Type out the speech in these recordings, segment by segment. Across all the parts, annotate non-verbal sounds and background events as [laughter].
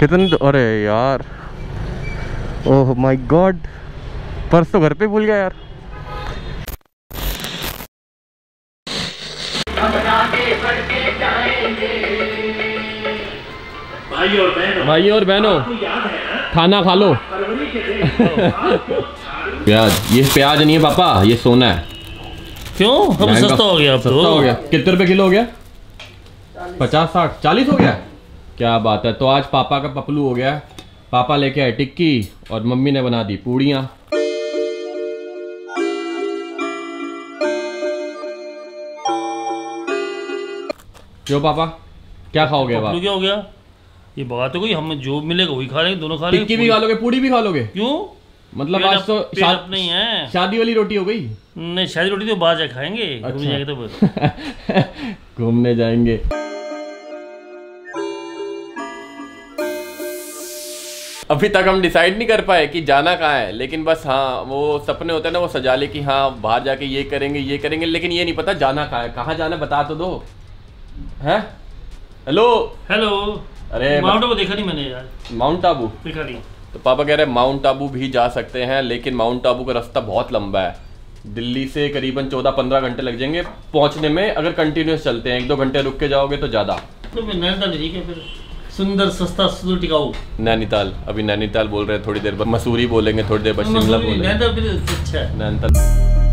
कितने अरे यार। ओह माय गॉड पर्स तो घर पे भूल गया यार। भाई और बहनों भाई और बहनों आपको याद है खाना खा लो। प्याज ये प्याज नहीं है पापा ये सोना है। क्यों? हम सस्ता हो गया अब सस्ता तो हो गया। कितने रुपए किलो हो गया? पचास साठ चालीस हो गया? क्या बात है? तो आज पापा का पपलू हो गया। पापा लेके आए टिक्की और मम्मी ने बना दी पूड़ियाँ। क्यों पापा? क्या खाओगे आप? क्या हो गया? ये बात है कोई हमें जो मिलेगा वही खा लेंगे दोनों खा लेंगे। टिक्की भी खा लोगे पूड़ी भी खा लोगे? क्यों? मतलब आज तो पेट शा- अप नहीं है। शादी वाली रोटी हो गई? नहीं शादी रोटी तो बाहर जा खाएँगे घूमने अच्छा। जाएँगे तो बस। [laughs] घूमने जाएँगे। अभी तक हम डिसाइड नहीं कर पाए कि जाना कहाँ है लेकिन बस हाँ वो सपने होते हैं ना वो सजा ले कि हाँ बाहर जाके ये करेंगे ये करेंगे लेकिन ये नहीं पता जाना कहाँ है कहाँ जाना बता तो दो। हैं? हेलो हेलो अरे माउंट को देखा नहीं मैंने यार। माउंट आबू देखा नहीं। तो पापा कह रहे हैं माउंट आबू भी जा सकते हैं लेकिन माउंट आबू का रास्ता बहुत लंबा है। दिल्ली से करीबन चौदह पंद्रह घंटे लग जाएँगे पहुँचने में। अगर कंटिन्यूस चलते हैं एक दो घंटे रुक के जाओगे तो ज़्यादा। तो फिर सुंदर सस्ता सुंदर टिकाऊ नैनीताल। अभी नैनीताल बोल रहे हैं थोड़ी देर बाद मसूरी बोलेंगे थोड़ी देर बाद शिमला बोलेंगे। नैनीताल अच्छा है। नैनीताल।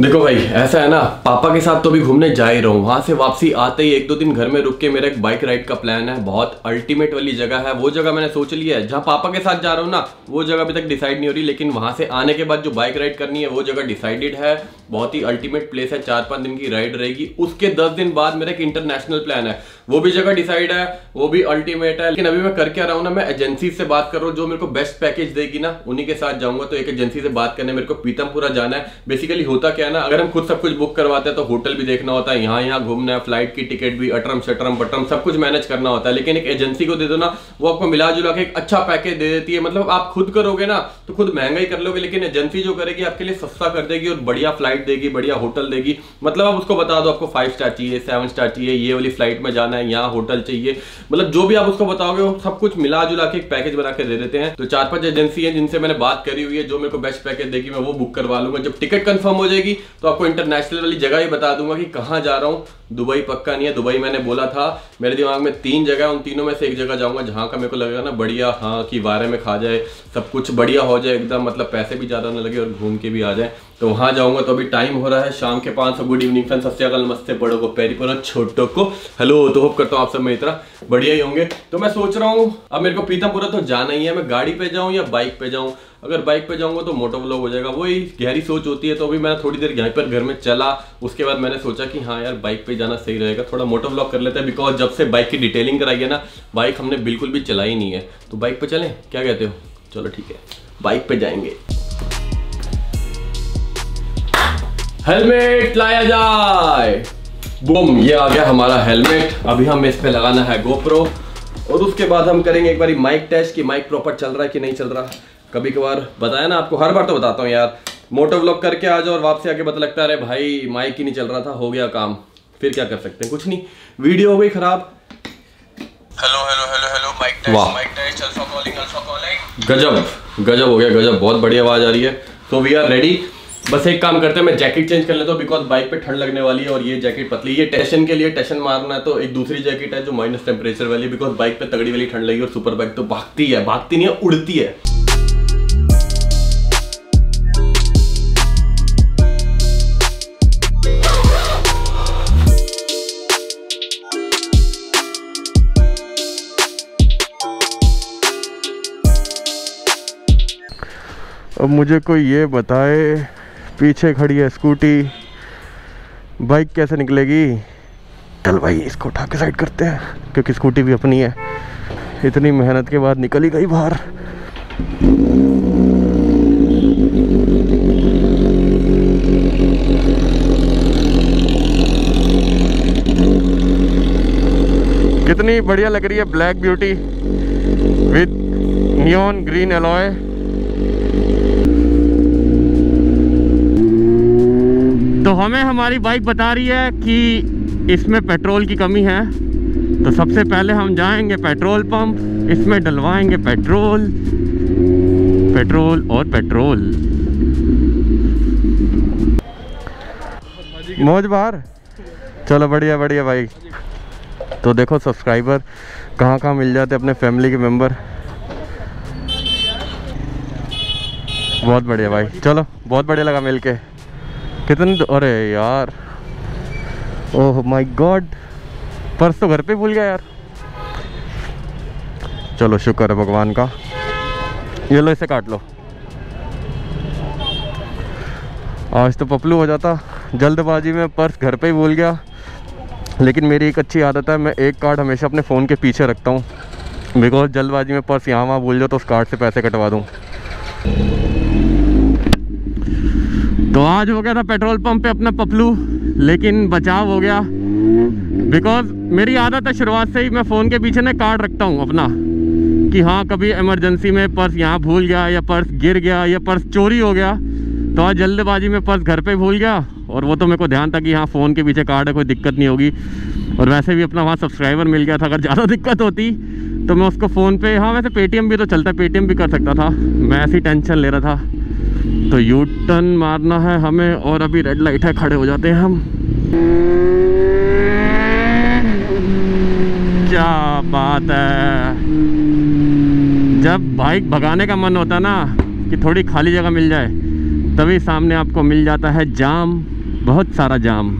देखो भाई, ऐसा है ना, पापा के साथ तो भी घूमने जा ही रहा हूँ। वहाँ से वापसी आते ही एक दो दिन घर में रुक के मेरा एक बाइक राइड का प्लान है। बहुत अल्टीमेट वाली जगह है। वो जगह मैंने सोच लिया है। जहाँ पापा के साथ जा रहा हूँ ना, वो जगह अभी तक डिसाइड नहीं हो रही, लेकिन वहाँ से आने के बाद जो बाइक राइड करनी है, वो जगह डिसाइडेड है। बहुत ही अल्टीमेट प्लेस है। चार पाँच दिन की राइड रहेगी। उसके दस दिन बाद मेरा एक इंटरनेशनल प्लान है। वो भी जगह डिसाइड है, वो भी अल्टीमेट है। लेकिन अभी मैं करके आ रहा हूँ ना, मैं एजेंसी से बात कर रहा हूँ। जो मेरे को बेस्ट पैकेज देगी ना, उन्हीं के साथ जाऊँगा। तो एक एजेंसी से बात करने, मेरे को पीतमपुरा जाना है। बेसिकली होता क्या है ना, अगर हम खुद सब कुछ बुक करवाते हैं तो होटल भी देखना होता है, यहाँ यहाँ घूमना है फ़्लाइट की टिकट भी, अटरम शटरम बटरम सब कुछ मैनेज करना होता है, लेकिन एक एजेंसी को दे दो ना, वो आपको मिला जुला के एक अच्छा पैकेज दे देती है। मतलब आप खुद करोगे ना तो खुद महँगा ही कर लोगे, लेकिन एजेंसी जो करेगी, आपके लिए सस्ता कर देगी और बढ़िया फ़्लाइट देगी, बढ़िया होटल देगी। मतलब आप उसको बता दो, आपको फाइव स्टार चाहिए सेवन स्टार चाहिए, ये वाली फ़्लाइट में जाना है, यहाँ होटल चाहिए। मतलब जो भी आप उसको बताओगे, वो सब कुछ मिला जुला के एक पैकेज बना के दे देते हैं। तो चार पाँच एजेंसी है जिनसे मैंने बात करी हुई है, जो मेरे को बेस्ट पैकेज देगी, मैं वो बुक करवा लूँगा। जब टिकट कंफर्म हो जाएगी तो आपको इंटरनेशनल वाली जगह ही बता दूँगा कि कहाँ जा रहा हूँ। दुबई पक्का नहीं है दुबई मैंने बोला था। मेरे दिमाग में तीन जगह है, उन तीनों में से एक जगह जाऊँगा जहाँ का मेरे को लगेगा ना बढ़िया हाँ कि बारे में खा जाए सब कुछ बढ़िया हो जाए एकदम मतलब पैसे भी ज़्यादा ना लगे और घूम के भी आ जाए। तो वहाँ जाऊँगा तो अभी टाइम हो रहा है। शाम के पाँच गुड इवनिंग फ्रेंड सबसे अगल नमस्ते बड़ों को पैरी पर छोटो को। हेलो तो होप करता हूँ आप सब मेरी तरह बढ़िया ही होंगे। तो मैं सोच रहा हूँ, अब मेरे को पीतमपुरा तो जाना ही है। मैं गाड़ी पे जाऊँ या बाइक पे जाऊँ? अगर बाइक पे जाऊँगा तो मोटो व्लॉग हो जाएगा। वही गहरी सोच होती है तो अभी मैं थोड़ी देर यहाँ पर घर में चला। उसके बाद मैंने सोचा कि हाँ यार बाइक पे जाना सही रहेगा। थोड़ा मोटो व्लॉग कर लेते हैं बिकॉज़ जब से बाइक की डिटेलिंग कराई है ना बाइक हमने बिल्कुल भी चलाई नहीं है। तो बाइक पे चलें? क्या कहते हो? चलो ठीक है। बाइक पे जाएँगे। हेलमेट लाया जाए बूम ये आ गया हमारा हेलमेट अभी हम इस पे लगाना है गोप्रो और उसके बाद हम करेंगे एक बार माइक टेस्ट कि माइक प्रॉपर चल रहा है कि नहीं चल रहा कभी कभार बताया ना आपको हर बार तो बताता हूँ यार मोटो व्लॉग करके आ जाओ और वापसी आके पता लगता है अरे भाई माइक ही नहीं चल रहा था हो गया काम फिर क्या कर सकते हैं कुछ नहीं वीडियो हो गई खराब hello hello hello hello mic test mic test alpha calling alpha calling गजब गजब हो गया गजब बहुत बढ़िया आवाज़ आ रही है तो वी आर रेडी बस एक काम करते हैं, मैं जैकेट चेंज कर लेता हूँ बिकॉज़ बाइक पे ठंड लगने वाली है और ये जैकेट पतली ये टेंशन के लिए टेंशन मारना तो एक दूसरी जैकेट है जो माइनस टेम्परेचर वाली बिकॉज़ बाइक पे तगड़ी वाली ठंड लगी और सुपर बाइक तो भागती है, भागती नहीं है, उड़ती है। अब मुझे कोई ये बताए पीछे खड़ी है स्कूटी। बाइक कैसे निकलेगी? चल भाई, इसको उठा के साइड करते हैं, क्योंकि स्कूटी भी अपनी है। इतनी मेहनत के बाद निकल गई बाहर। कितनी बढ़िया लग रही है black beauty with neon green alloy तो हमें हमारी बाइक बता रही है कि इसमें पेट्रोल की कमी है। तो सबसे पहले हम जाएँगे पेट्रोल पंप, इसमें डलवाएँगे पेट्रोल पेट्रोल और पेट्रोल। मौज बाहर चलो, बढ़िया बढ़िया भाई। तो देखो सब्सक्राइबर कहाँ कहाँ मिल जाते अपने फैमिली के मेंबर बहुत बढ़िया भाई। चलो, बहुत बढ़िया लगा मिलके। कितने अरे यार। ओह माय गॉड पर्स तो घर पे भूल गया यार। चलो, शुक्र है भगवान का। ये लो, इसे काट लो। आज तो पपलू हो जाता। जल्दबाजी में पर्स घर पे ही भूल गया। लेकिन मेरी एक अच्छी आदत है, मैं एक कार्ड हमेशा अपने फ़ोन के पीछे रखता हूँ। बिकॉज़ जल्दबाजी में पर्स यहाँ वहाँ भूल जाओ तो उस कार्ड से पैसे कटवा दूँ। तो आज हो गया था पेट्रोल पंप पे अपना पपलू, लेकिन बचाव हो गया। बिकॉज़ मेरी आदत है शुरुआत से ही, मैं फ़ोन के पीछे ना कार्ड रखता हूँ अपना, कि हाँ कभी इमरजेंसी में पर्स यहाँ भूल गया, या पर्स गिर गया, या पर्स चोरी हो गया तो आज जल्दबाजी में पर्स घर पे भूल गया, और वो तो मेरे को ध्यान था कि हाँ फ़ोन के पीछे कार्ड है, कोई दिक्कत नहीं होगी। और वैसे भी अपना वहाँ सब्सक्राइबर मिल गया था, अगर ज़्यादा [laughs] दिक्कत होती तो मैं उसको फ़ोन पे हाँ वैसे पेटीएम भी तो चलता पेटीएम भी कर सकता था। मैं ऐसी टेंशन ले रहा था। तो यू टर्न मारना है हमें और अभी रेड लाइट है, खड़े हो जाते हैं हम। क्या बात है। जब बाइक भगाने का मन होता ना, कि थोड़ी खाली जगह मिल जाए, तभी सामने आपको मिल जाता है जाम, बहुत सारा जाम।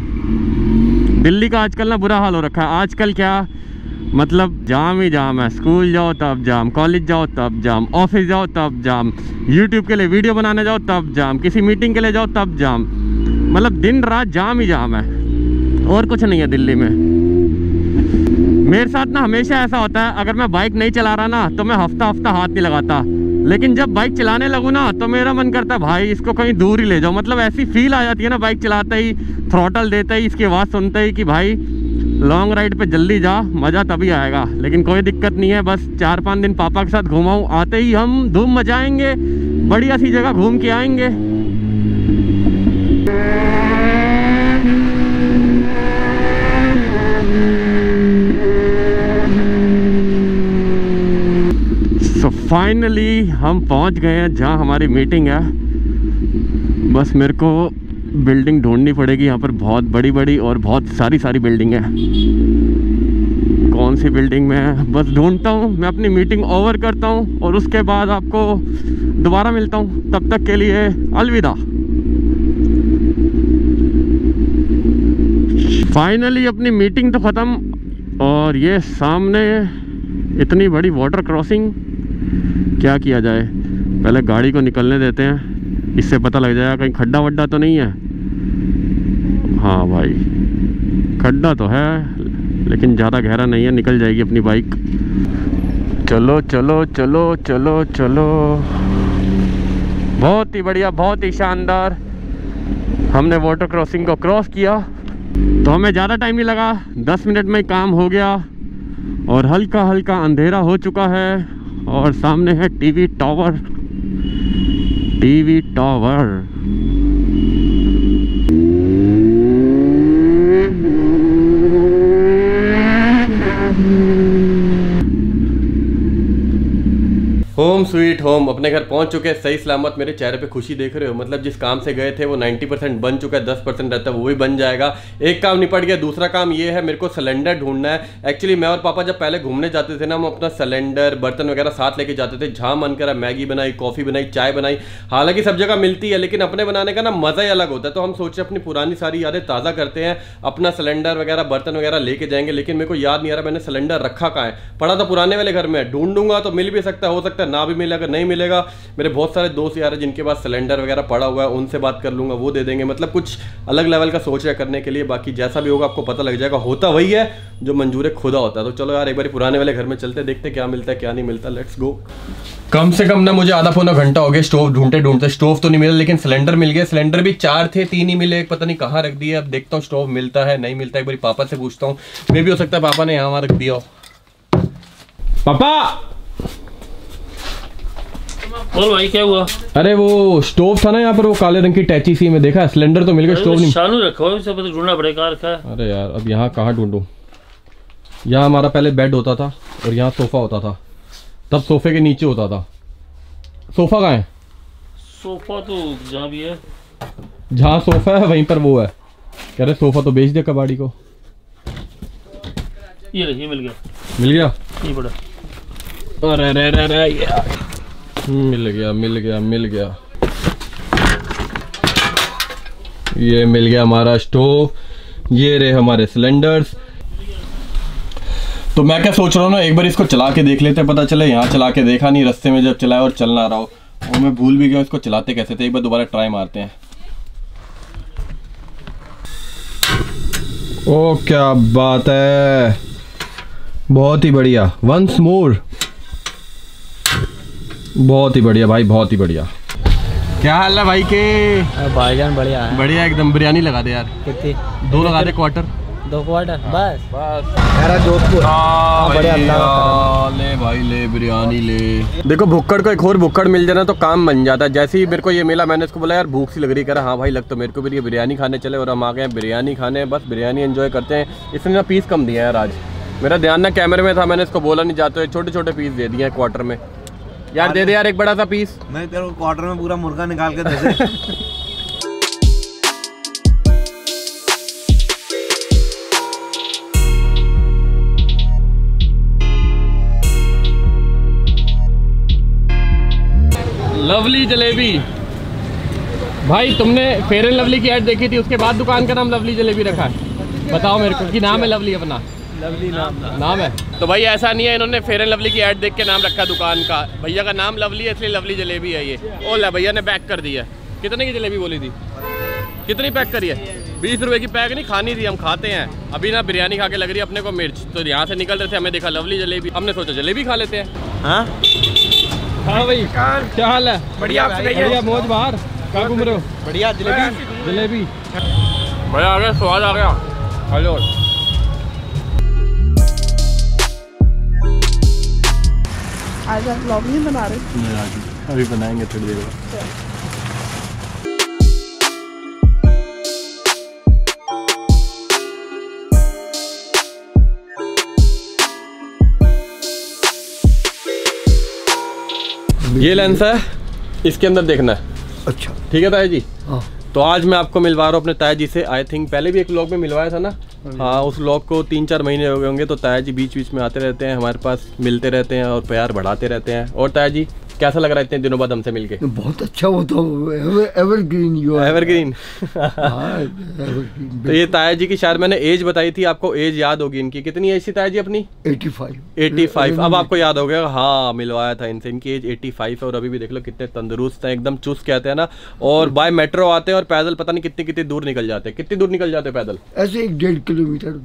दिल्ली का आजकल ना बुरा हाल हो रखा है। आजकल क्या मतलब जाम ही जाम है। स्कूल जाओ तब जाम, कॉलेज जाओ तब जाम, ऑफ़िस जाओ तब जाम यूट्यूब के लिए वीडियो बनाने जाओ तब जाम, किसी मीटिंग के लिए जाओ तब जाम। मतलब दिन रात जाम ही जाम है। और कुछ नहीं है दिल्ली में। मेरे साथ ना हमेशा ऐसा होता है, अगर मैं बाइक नहीं चला रहा ना तो मैं हफ़्ता हफ़्ता हाथ नहीं लगाता। लेकिन जब बाइक चलाने लगूँ ना तो मेरा मन करता है, भाई, इसको कहीं दूर ही ले जाओ। मतलब ऐसी फील आ जाती है ना बाइक चलाते ही थ्रॉटल देते ही, इसकी आवाज़ सुनते ही कि, भाई लॉन्ग राइड पे जल्दी जा, मज़ा तभी आएगा। लेकिन कोई दिक्कत नहीं है, बस चार पाँच दिन पापा के साथ घुमाऊँ। आते ही हम धूम मचाएँगे, बढ़िया सी जगह घूम के आएँगे। सो फाइनली हम पहुँच गए हैं जहाँ हमारी मीटिंग है। बस मेरे को बिल्डिंग ढूंढनी पड़ेगी। यहाँ पर बहुत बड़ी बड़ी और बहुत सारी सारी बिल्डिंग है। कौन सी बिल्डिंग में है? बस ढूंढता हूँ, मैं अपनी मीटिंग ओवर करता हूँ और उसके बाद आपको दोबारा मिलता हूँ। तब तक के लिए अलविदा। फाइनली अपनी मीटिंग तो ख़त्म। और ये सामने इतनी बड़ी वाटर क्रॉसिंग क्या किया जाए? पहले गाड़ी को निकलने देते हैं। इससे पता लग जाएगा कहीं खड्डा वड्डा तो नहीं है। हाँ भाई। खड्डा तो है, लेकिन ज़्यादा गहरा नहीं है, निकल जाएगी अपनी बाइक चलो चलो चलो चलो चलो। बहुत ही बढ़िया, बहुत ही शानदार। हमने वाटर क्रॉसिंग को क्रॉस किया। तो हमें ज़्यादा टाइम नहीं लगा, दस मिनट में काम हो गया। और हल्का हल्का अंधेरा हो चुका है, और सामने है TV tower TV tower Mm. Home sweet home, अपने घर पहुँच चुके हैं, सही सलामत मेरे चेहरे पे खुशी देख रहे हो। मतलब जिस काम से गए थे, वो 90 परसेंट बन चुका है 10 परसेंट रहता है, वो भी बन जाएगा। एक काम निपट गया, दूसरा काम ये है, मेरे को सिलेंडर ढूंढना है। एक्चुअली मैं और पापा जब पहले घूमने जाते थे ना, हम अपना सिलेंडर बर्तन वगैरह साथ लेके जाते थे। जहाँ मन करा, मैगी बनाई कॉफ़ी बनाई, चाय बनाई। हालाँकि सब जगह मिलती है, लेकिन अपने बनाने का ना मज़ा ही अलग होता है। तो हम सोचे अपनी पुरानी सारी यादें ताज़ा करते हैं, अपना सिलेंडर वगैरह, बर्तन वगैरह लेके जाएँगे। लेकिन मेरे को याद नहीं आ रहा, मैंने सिलेंडर रखा कहाँ है? पड़ा था पुराने वाले घर में, ढूंढूँगा तो मिल भी सकता, है सकता ना भी मिले अगर नहीं मिलेगा मेरे बहुत सारे दोस्त यार हैं जिनके पास सिलेंडर वगैरह पड़ा हुआ है उनसे बात कर लूँगा वो दे देंगे। मतलब कुछ अलग लेवल का सोच है करने के लिए बाकी जैसा भी होगा आपको पता लग जाएगा। होता वही है जो मंजूर खुदा होता है। तो चलो यार एक बार पुराने वाले घर में चलते देखते क्या मिलता है क्या नहीं मिलता। लेट्स गो कम से कम ना मुझे आधा पौना घंटा हो गया स्टोव ढूंढते ढूंढते। स्टोव तो नहीं मिला लेकिन सिलेंडर मिल गया। सिलेंडर भी चार थे तीन ही मिले एक पता नहीं कहाँ रख दिया अब देखता हूँ स्टोव मिलता है नहीं मिलता। एक बार पापा से पूछता हूँ। मे भी हो सकता है पापा ने यहाँ वहाँ रख दिया हो। पापा! बोल भाई क्या हुआ? अरे वो स्टोव था ना यहाँ पर वो काले रंग की टैची सी में देखा? सिलेंडर तो मिल गया स्टोव नहीं। शानू रखो इसे पता ढूंढना पड़ेगा कार का अरे यार अब यहाँ कहाँ ढूंढूं? यहाँ हमारा पहले बेड होता था और यहाँ सोफा होता था। तब सोफे के नीचे होता था। सोफा कहाँ है? सोफा तो जहाँ भी है। जहाँ सोफा है वहीं पर वो है। कह रहे सोफा तो बेच दे कबाड़ी को। ये ये मिल गया। मिल गया? ये बड़ा अरे रे रे रे यार। मिल गया मिल गया मिल गया। ये मिल गया हमारा स्टोव। ये रहे हमारे सिलेंडर्स। तो मैं क्या सोच रहा हूँ ना, एक बार इसको चला के देख लेते पता चले यहाँ चला के देखा नहीं, रस्ते में जब चलाया और चल ना रहा हो। और मैं भूल भी गया इसको चलाते कैसे थे, एक बार दोबारा ट्राई मारते हैं। ओ, क्या बात है। बहुत ही बढ़िया। Once more. बहुत ही बढ़िया भाई बहुत ही बढ़िया। क्या हाल है भाई के? भाईजान बढ़िया है। बढ़िया एकदम बिरयानी लगा दे यार। कितनी? दो लगा दे क्वार्टर दो क्वार्टर बस। बस। मेरा जोधपुर। बढ़िया, अल्लाह ले भाई ले बिरयानी ले। देखो भुक्कड़ को एक और भुक्कड़ मिल जाए ना तो काम बन जाता है। जैसे ही मेरे को ये मिला मैंने इसको बोला यार भूख सी लग रही है। रहा हाँ भाई लग तो मेरे को भी ये बिरयानी खाने चले और हम आ गए हैं बिरयानी खाने। बस बिरयानी एंजॉय करते हैं। इसने ना पीस कम दिया है यार आज। मेरा ध्यान ना कैमरे में था मैंने इसको बोला नहीं जाते छोटे छोटे पीस दे दिए हैं क्वार्टर में। यार दे दे यार एक बड़ा सा पीस नहीं तेरे को क्वार्टर में पूरा मुर्गा निकाल के दे दे। लवली जलेबी भाई तुमने फेयर एंड लवली की ऐड देखी थी उसके बाद दुकान का नाम लवली जलेबी रखा है। बताओ मेरे को कि नाम है लवली अपना? लवली नाम नाम है? तो भाई ऐसा नहीं है इन्होंने फेयर एंड लवली की ऐड देख के नाम रखा दुकान का। भैया का नाम लवली है इसलिए लवली जलेबी है ये। ओला भैया ने पैक कर दिया है। कितने की जलेबी बोली थी? कितनी पैक करी है? बीस रुपए की पैक नहीं खानी थी हम खाते हैं। अभी ना बिरयानी खा के लग रही है अपने को मिर्च। तो यहाँ से निकल रहे थे हमें देखा लवली जलेबी। हमने सोचा जलेबी खा लेते हैं। हाँ? हाँ भाई क्या हाल है? बढ़िया बढ़िया मौज बाहर। कहाँ घूम रहे हो? बढ़िया जलेबी। जलेबी। बढ़िया आ गया स्वाद आ गया। हेलो। आज आप ब्लॉग नहीं बना रहे। नहीं आज अभी बनाएँगे थोड़ी देर बाद। ये लेंस है इसके अंदर देखना है। अच्छा। ठीक है ताया जी? हाँ। तो आज मैं आपको मिलवा रहा हूँ अपने ताया जी से। आई थिंक पहले भी एक ब्लॉग में मिलवाया था ना? हाँ उस लॉक को तीन चार महीने हो गए होंगे तो ताया जी बीच बीच में आते रहते हैं हमारे पास मिलते रहते हैं और प्यार बढ़ाते रहते हैं। और ताया जी कैसा लग रहा है इतने दिनों बाद हमसे मिलके? बहुत अच्छा वो तो एवरग्रीन यू एवरग्रीन हाँ तो ये ताया जी की शायद मैंने एज बताई थी आपको एज याद होगी इनकी। कितनी एज थी ताया जी अपनी? 85 85 अब आपको याद हो गया हाँ मिलवाया था इनसे। इनकी एज 85 है और अभी भी देख लो कितने तंदुरुस्त हैं एकदम चुस्त कहते हैं ना। और बाय मेट्रो आते हैं और पैदल पता नहीं कितनी कितनी दूर निकल जाते हैं। कितनी दूर निकल जाते हैं पैदल? ऐसे एक डेढ़ किलोमीटर.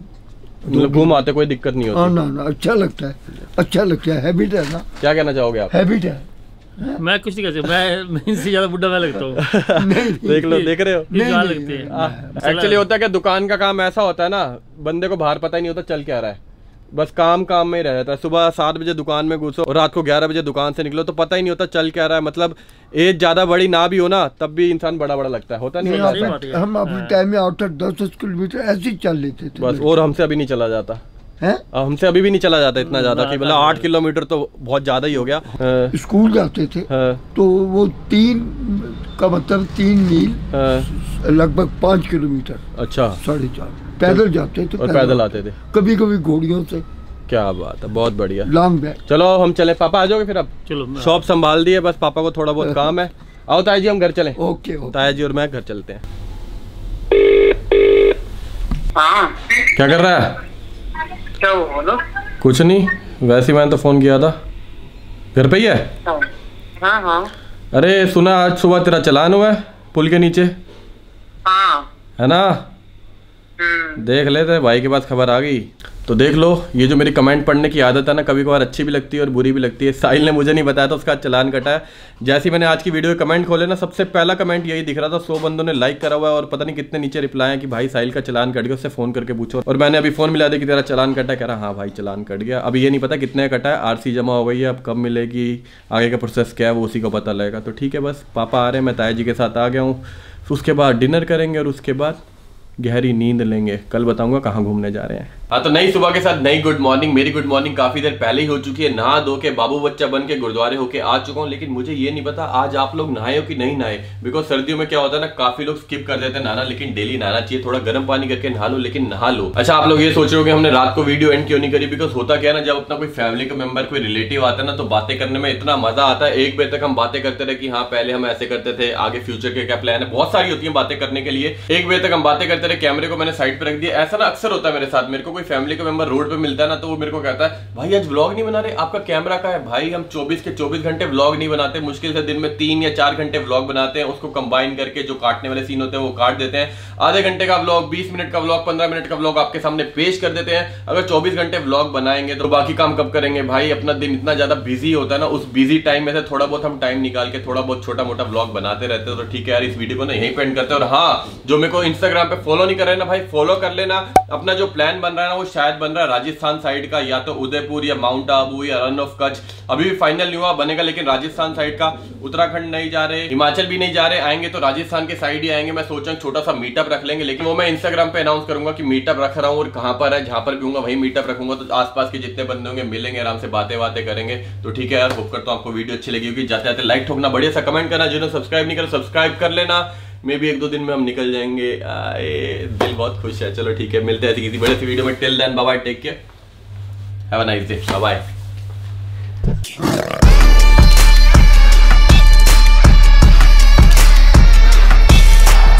मतलब घूम आते कोई दिक्कत नहीं हाँ होती ना ना अच्छा लगता है अच्छा लगता है हैबिट है ना। क्या कहना चाहोगे आप? हैबिट है। मैं कुछ नहीं कर सकता। मैं मैं इनसे ज़्यादा बुढ़ा मैं लगता हूँ। देख लो देख रहे हो? एक्चुअली होता है कि दुकान का काम ऐसा होता है ना बंदे को बाहर पता ही नहीं होता चल क्या रहा है। बस काम काम में ही रह जाता है। सुबह सात बजे दुकान में घुसो और रात को ग्यारह बजे दुकान से निकलो तो पता ही नहीं होता चल क्या रहा है। मतलब एज ज़्यादा बड़ी ना भी हो ना तब भी इंसान बड़ा बड़ा लगता है। होता नहीं नहीं, होता। है। हम अपने टाइम में आउटर दस दस किलोमीटर ऐसे ही चल लेते थे। बस और हमसे अभी नहीं चला जाता। हैं हमसे अभी भी नहीं चला जाता इतना ज़्यादा कि मतलब आठ किलोमीटर तो बहुत ज़्यादा ही हो गया। हाँ, स्कूल जाते थे। हाँ, तो वो तीन का मतलब तीन मील हाँ, लगभग पाँच किलोमीटर। अच्छा। साढ़े चार। पैदल जाते थे और पैदल आते थे। कभी कभी घोड़ियों से। क्या बात है बहुत बढ़िया। लॉन्ग बैग चलो हम चले। पापा आ जाओगे फिर अब चलो शॉप संभाल दिए बस पापा को थोड़ा बहुत काम है। आओ ताया जी हम घर चले। Okay okay. ताया जी और मैं घर चलते हैं। हाँ। क्या कर रहा है? क्या हुआ बोलो। कुछ नहीं वैसे ही मैंने तो फ़ोन किया था। घर पे ही है? हाँ। हाँ अरे सुना आज सुबह तेरा चलान हुआ है पुल के नीचे। हाँ। है ना? देख लेते भाई के पास खबर आ गई। तो देख लो, ये जो मेरी कमेंट पढ़ने की आदत है ना, कभी कभार अच्छी भी लगती है और बुरी भी लगती है। साहिल ने मुझे नहीं बताया था, उसका चलान कटा है। जैसे ही मैंने आज की वीडियो कमेंट खोले ना, सबसे पहला कमेंट यही दिख रहा था, सौ बंदों ने लाइक करा हुआ है और पता नहीं कितने नीचे रिप्लाई है कि भाई साहिल का चलान कट गया, उससे फ़ोन करके पूछो। और मैंने अभी फ़ोन मिला दिया कि तेरा चलान कटा है, कह रहा हाँ भाई, चलान कट गया। अभी ये नहीं पता कितने कटा है आरसी जमा हो गई है, अब कब मिलेगी, आगे का प्रोसेस क्या है, वो उसी को पता लगेगा। तो ठीक है बस, पापा आ रहे हैं, मैं ताया जी के साथ आ गया हूँ। उसके बाद डिनर करेंगे और उसके बाद गहरी नींद लेंगे। कल बताऊँगा कहाँ घूमने जा रहे हैं। हाँ तो नई सुबह के साथ नई गुड मॉर्निंग मेरी गुड मॉर्निंग काफ़ी देर पहले ही हो चुकी है। नहा धो के बाबू बच्चा बन के गुरुद्वारे होके आ चुका हूँ, लेकिन मुझे ये नहीं पता आज आप लोग नहाए हो कि नहीं नहाए। बिकॉज़ सर्दियों में क्या होता है ना, काफ़ी लोग स्किप कर देते हैं नहाना, लेकिन डेली नहाना चाहिए। थोड़ा गर्म पानी करके नहा लो, लेकिन नहा लो। अच्छा आप लोग ये सोच रहे हो कि हमने रात को वीडियो एंड क्यों नहीं करी? बिकॉज़ होता क्या ना, जब अपना कोई फैमिली का मेंबर कोई रिलेटिव आता है ना तो बातें करने में इतना मज़ा आता है। एक बजे तक हम बातें करते रहे कि हाँ पहले हम ऐसे करते थे, आगे फ्यूचर के क्या प्लान है? बहुत सारी होती है बातें करने के लिए। एक बजे तक हम बातें करते रहे कैमरे को मैंने साइड पर रख दिया। ऐसा ना अक्सर होता है मेरे साथ। मेरे को कोई फैमिली का मेंबर रोड पे मिलता है ना तो वो मेरे को कहता है, भाई, आज व्लॉग नहीं बना रहे? आपका कैमरा का है? भाई, हम 24 के 24 घंटे व्लॉग नहीं बनाते। मुश्किल से दिन में तीन या चार घंटे व्लॉग बनाते हैं। उसको कंबाइन करके जो काटने वाले सीन होते हैं, वो काट देते हैं। आधे घंटे का व्लॉग 20 मिनट का व्लॉग 15 मिनट का व्लॉग आपके सामने पेश कर देते हैं। अगर 24 घंटे व्लॉग बनाएँगे तो बाकी काम कब करेंगे? भाई, अपना दिन इतना ज़्यादा बिज़ी होता है ना, उस बिज़ी टाइम में से थोड़ा बहुत हम टाइम निकाल के थोड़ा बहुत छोटा मोटा व्लॉग बनाते रहते हैं। तो ठीक है यार, इस वीडियो को ना यहीं पेंड करते हैं। और हाँ जो मेरे को इंस्टाग्राम पे फॉलो नहीं कर रहे ना भाई फॉलो कर लेना। अपना जो प्लान बन रहा है ना, वो शायद बन रहा है राजस्थान साइड का, या तो उदयपुर, या माउंट आबू या रन ऑफ़ कच्छ अभी भी फाइनल नहीं हुआ बनेगा, लेकिन राजस्थान साइड का उत्तराखंड नहीं जा रहे, हिमाचल भी नहीं जा रहे, आएँगे तो राजस्थान के साइड ही आएँगे। मैं सोचा छोटा सा मीटअप रख लेंगे, लेकिन वो मैं इंस्टाग्राम पे अनाउंस करूँगा कि मीटअप रख रहा हूँ और कहाँ पर है, जहाँ पर भी हूँ वही मीटअप रखूँगा। तो आसपास के जितने बंदे होंगे, मिलेंगे, आराम से बातें बातें करेंगे। तो ठीक है यार होप करता हूँ आपको वीडियो अच्छी लगी होगी। जाते जाते लाइक ठोकना, बढ़िया सा कमेंट करना। जिन्होंने सब्सक्राइब नहीं करा सब्सक्राइब कर लेना। मे भी एक दो दिन में हम निकल जाएँगे। आए, दिल बहुत खुश है। चलो ठीक है मिलते हैं किसी बड़े सी वीडियो में। Till then bye take care have a nice day bye bye